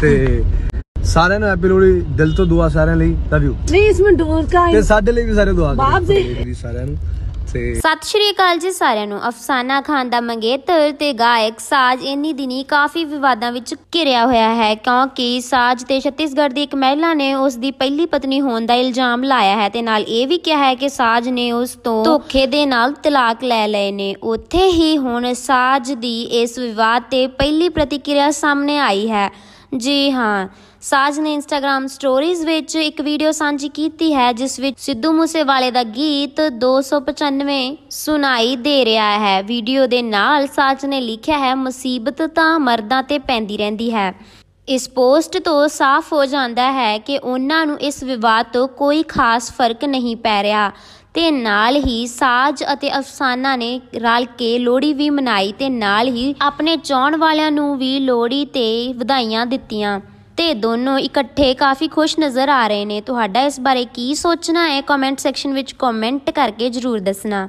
ਤੇ ਸਾਰਿਆਂ ਨੂੰ ਹੈਪੀ ਲੋਹੜੀ ਦਿਲ ਤੋਂ ਦੁਆ ਸਾਰਿਆਂ ਲਈ ਲਵ ਯੂ ਪਲੀਜ਼ ਮੰਡੂਰ ਕਾਈ ਤੇ ਸਾਡੇ ਲਈ ਵੀ ਸਾਰੇ ਦੁਆ ਕਰੋ ਬਾਪ ਜੀ। ਸਾਰਿਆਂ ਨੂੰ ਸਤਿ ਸ਼੍ਰੀ ਅਕਾਲ ਜੀ ਸਾਰਿਆਂ ਨੂੰ। ਅਫਸਾਨਾ ਖਾਨ ਦਾ ਮੰਗੇਤਰ ਤੇ ਗਾਇਕ ਸਾਜ ਇੰਨੀ ਦਿਨੀ ਕਾਫੀ ਵਿਵਾਦਾਂ ਵਿੱਚ ਘਿਰਿਆ ਹੋਇਆ ਹੈ ਕਿਉਂਕਿ ਸਾਜ ਤੇ ਛੱਤੀਸਗੜ੍ਹ ਦੀ ਇੱਕ ਮਹਿਲਾ ਨੇ ਉਸ ਦੀ ਪਹਿਲੀ ਪਤਨੀ ਹੋਣ ਦਾ ਇਲਜ਼ਾਮ ਲਾਇਆ ਹੈ ਤੇ ਨਾਲ ਇਹ ਵੀ ਕਿਹਾ ਹੈ ਕਿ ਸਾਜ ਨੇ ਉਸ ਤੋਂ ਧੋਖੇ ਦੇ ਨਾਲ ਤਲਾਕ ਲੈ ਲਏ ਨੇ। ਉੱਥੇ ਹੀ ਹੁਣ ਸਾਜ ਦੀ ਇਸ ਵਿਵਾਦ ਤੇ ਪਹਿਲੀ ਪ੍ਰਤੀਕਿਰਿਆ ਸਾਹਮਣੇ ਆਈ ਹੈ। ਜੀ ਹਾਂ। ਸਾਜ ਨੇ ਇੰਸਟਾਗ੍ਰam ਸਟੋਰੀਜ਼ ਵਿੱਚ ਇੱਕ ਵੀਡੀਓ ਸਾਂਝੀ ਕੀਤੀ ਹੈ, ਜਿਸ ਵਿੱਚ ਸਿੱਧੂ ਮੂਸੇਵਾਲੇ ਦਾ ਗੀਤ 295 ਸੁਣਾਈ ਦੇ ਰਿਹਾ ਹੈ। ਵੀਡੀਓ ਦੇ ਨਾਲ ਸਾਜ ਨੇ ਲਿਖਿਆ ਹੈ, ਮੁਸੀਬਤ ਤਾਂ ਮਰਦਾਂ ਤੇ ਪੈਂਦੀ ਰਹਿੰਦੀ ਹੈ। ਇਸ ਪੋਸਟ ਤੋਂ ਸਾਫ਼ ਹੋ ਜਾਂਦਾ ਹੈ ਕਿ ਉਹਨਾਂ ਨੂੰ ਇਸ ਵਿਵਾਦ ਤੋਂ ਕੋਈ ਖਾਸ ਫ਼ਰਕ ਨਹੀਂ ਪੈ ਰਿਹਾ। ਤੇ ਨਾਲ ਹੀ ਸਾਜ ਅਤੇ ਅਫਸਾਨਾ ਨੇ ਰਲ ਕੇ ਲੋਹੜੀ ਵੀ ਮਨਾਈ ਤੇ ਨਾਲ ਹੀ ਆਪਣੇ ਚਾਹਣ ਵਾਲਿਆਂ ਨੂੰ ਵੀ ਲੋਹੜੀ ਤੇ ਵਧਾਈਆਂ ਦਿੱਤੀਆਂ। ਤੇ ਦੋਨੋਂ ਇਕੱਠੇ ਕਾਫੀ ਖੁਸ਼ ਨਜ਼ਰ ਆ ਰਹੇ ਨੇ। ਤੁਹਾਡਾ ਇਸ ਬਾਰੇ ਕੀ ਸੋਚਣਾ ਹੈ? ਕਮੈਂਟ ਸੈਕਸ਼ਨ ਵਿੱਚ ਕਮੈਂਟ ਕਰਕੇ ਜਰੂਰ ਦੱਸਣਾ।